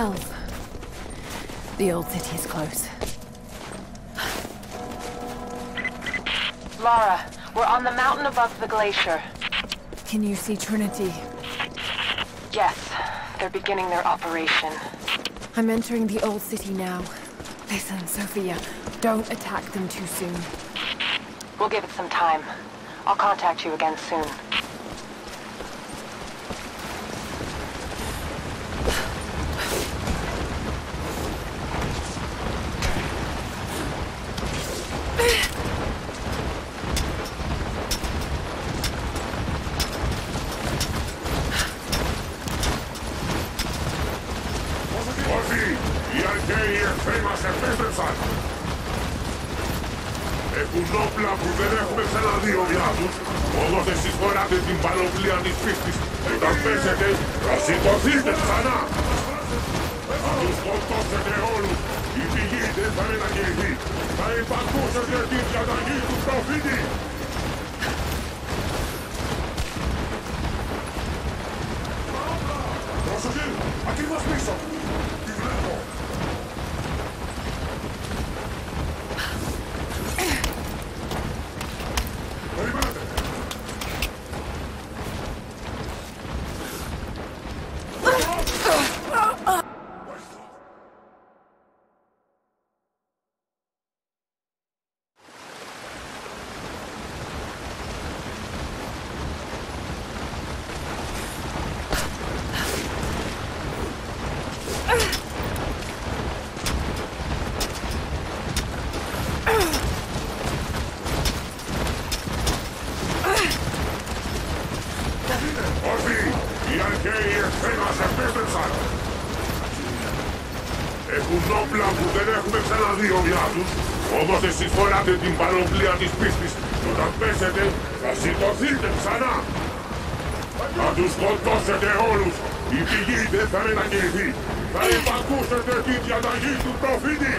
Bells. The old city is close. Lara, we're on the mountain above the glacier. Can you see Trinity? Yes, they're beginning their operation. I'm entering the old city now. Listen, Sofia, don't attack them too soon. We'll give it some time. I'll contact you again soon. Έχουν όπλα που δεν έχουμε ξαναδεί για τους. Όμως εσείς φοράτε την πανοπλία της πίστης. Όταν πέσετε, θα σηκωθείτε ξανά. Θα τους σκοτώσετε όλους. Η πηγή δεν θα μετακινηθεί. Θα υπακούσετε την διαταγή του προφήτη. Πρόσοχη, ακριβώς πίσω. Αρχαίοι εχθροί μας επέστρεψαν. Έχουν όπλα που δεν έχουμε ξαναδεί ομοιά τους. Όμως εσείς φοράτε την πανοπλία της πίστης και όταν πέσετε θα σηκωθείτε ξανά. Θα τους σκοτώσετε όλους. Η πηγή δεν θα μετακινηθεί. Θα υπακούσετε τη διαταγή του προφήτη.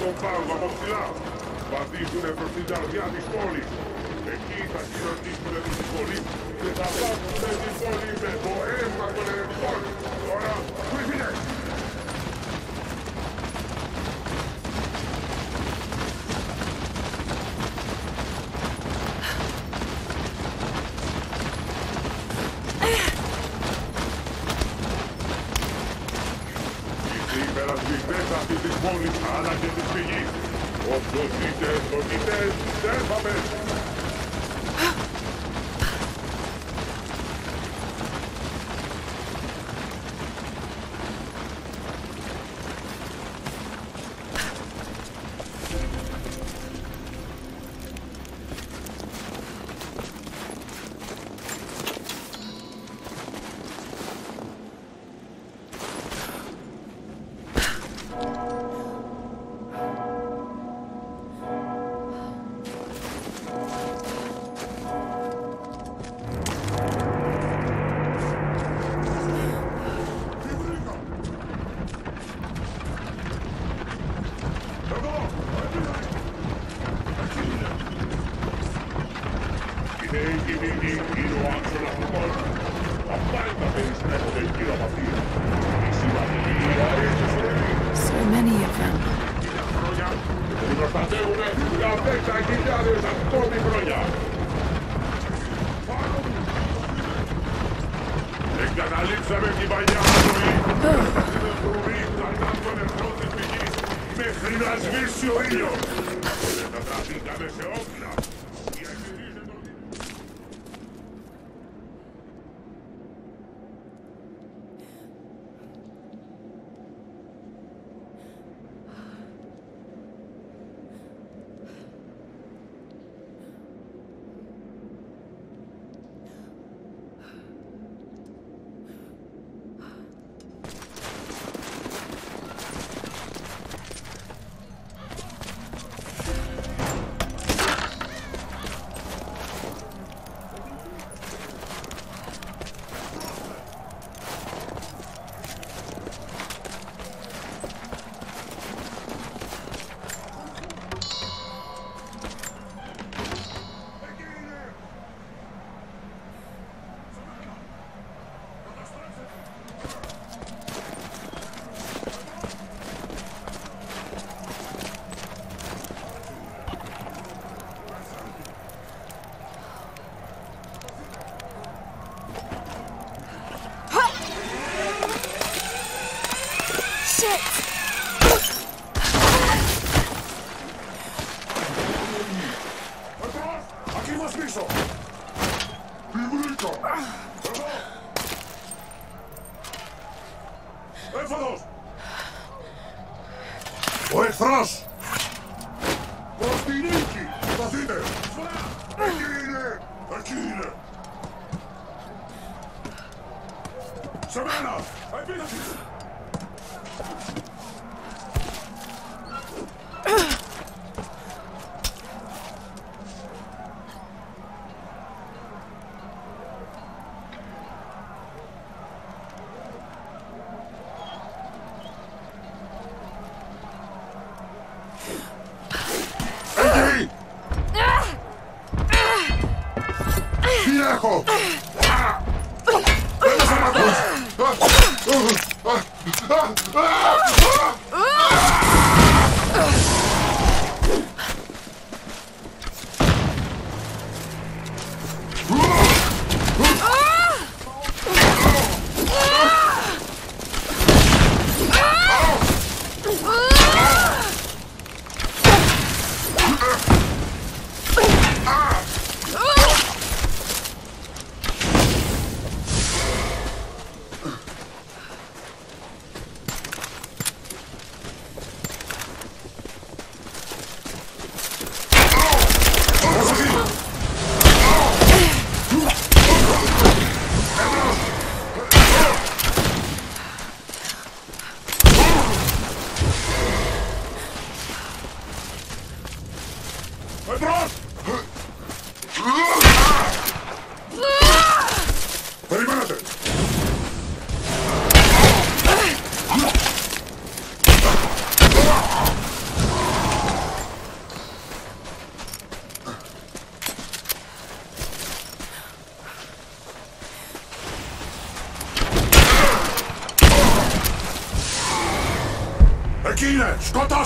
έρθουν από τον πάγο από ψηλά. Βαδίζουνε προς την καρδιά της πόλης. Εκεί θα κοινωνήσουνε τους εισβολείς και θα βάζουνε την πόλη με το αίμα των ερευνητών. Τώρα, κρύβινε! Υπερασπιστές αυτής της πόλης αλλά και της πηγής. Όποιος είτε εσχολείται, δεν θα πέσει. Εγκαταλείψαμε την παλιά ζωή. δεν βρουν κατά τον εχθρό της πηγής μέχρι να σβήσει ο ήλιος. Δεν θα τραβήκαμε σε όπλα. Shit!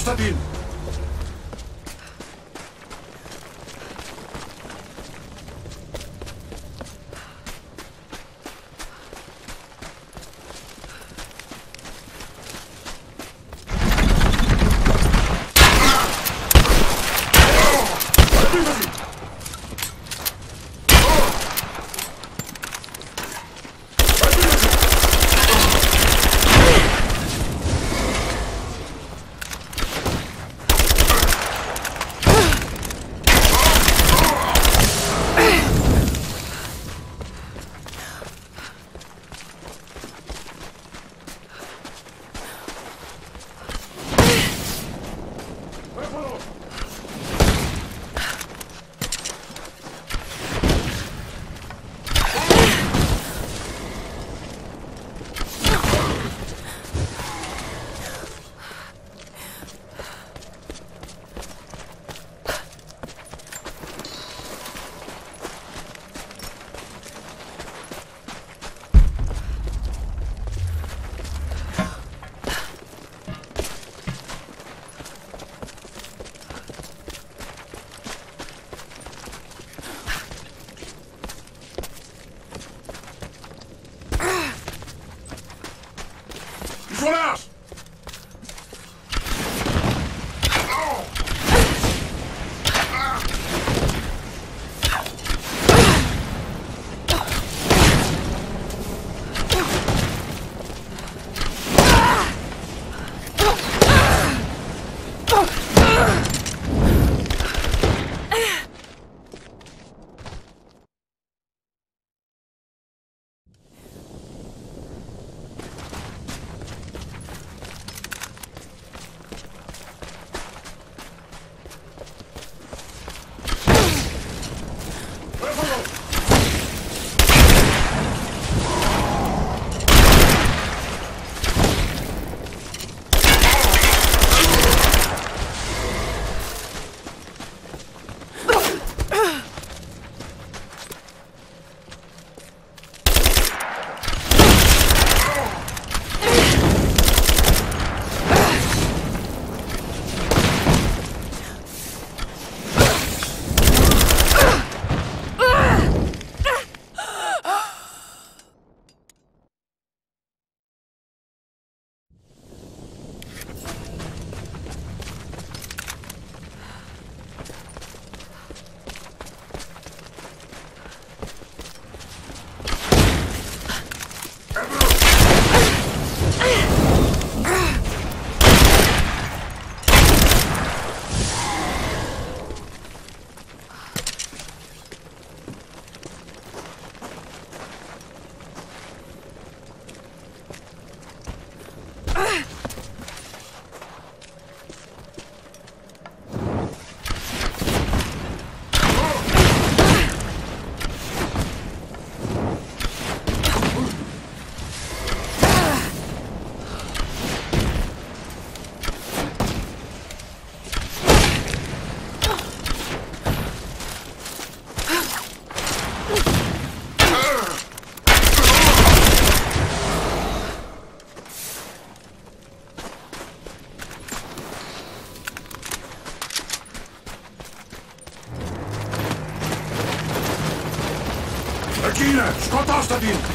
المرتدين Contra Ostadin!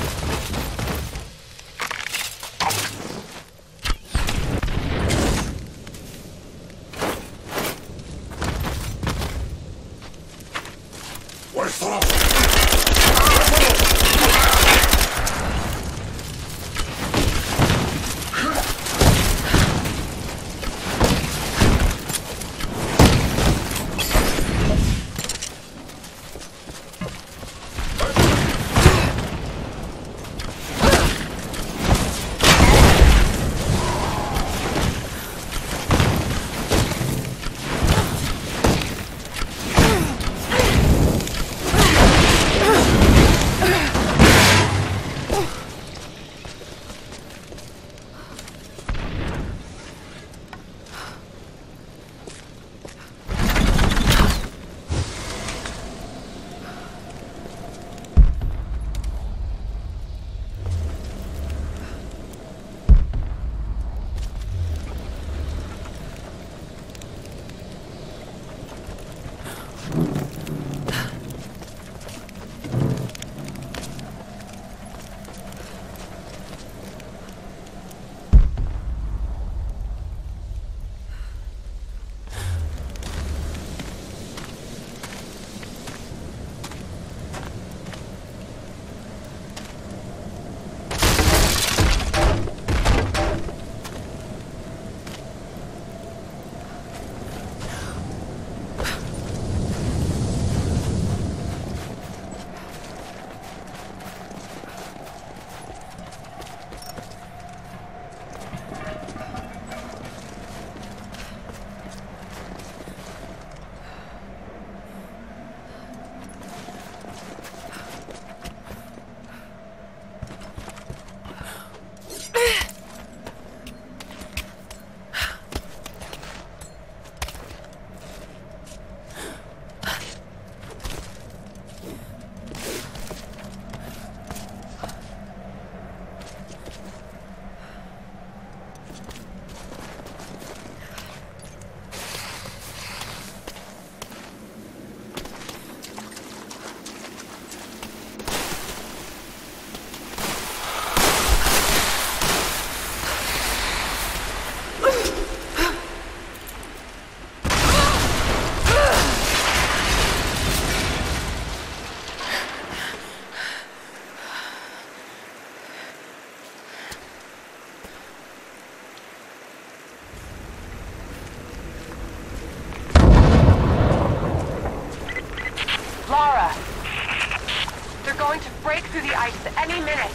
Break through the ice any minute.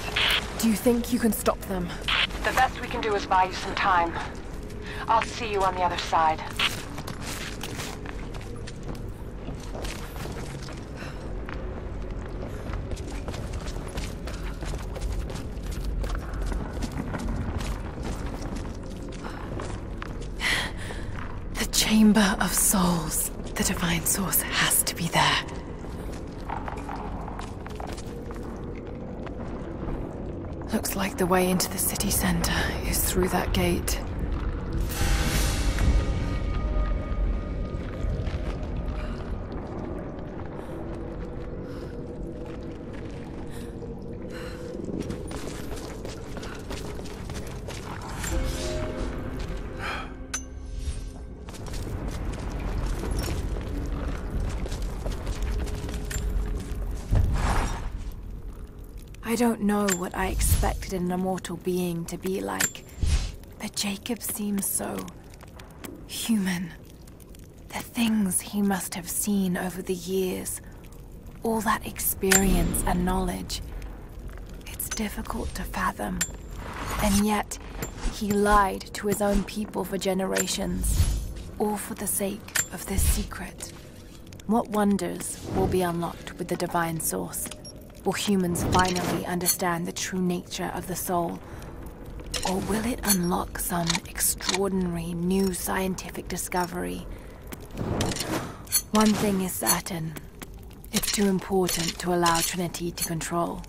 Do you think you can stop them? The best we can do is buy you some time. I'll see you on the other side. The Chamber of Souls. The Divine Source has to be there. Looks like the way into the city center is through that gate. I don't know what I expected an immortal being to be like, but Jacob seems so human. The things he must have seen over the years, all that experience and knowledge, it's difficult to fathom. And yet, he lied to his own people for generations, all for the sake of this secret. What wonders will be unlocked with the Divine Source? Will humans finally understand the true nature of the soul? Or will it unlock some extraordinary new scientific discovery? One thing is certain. It's too important to allow Trinity to control.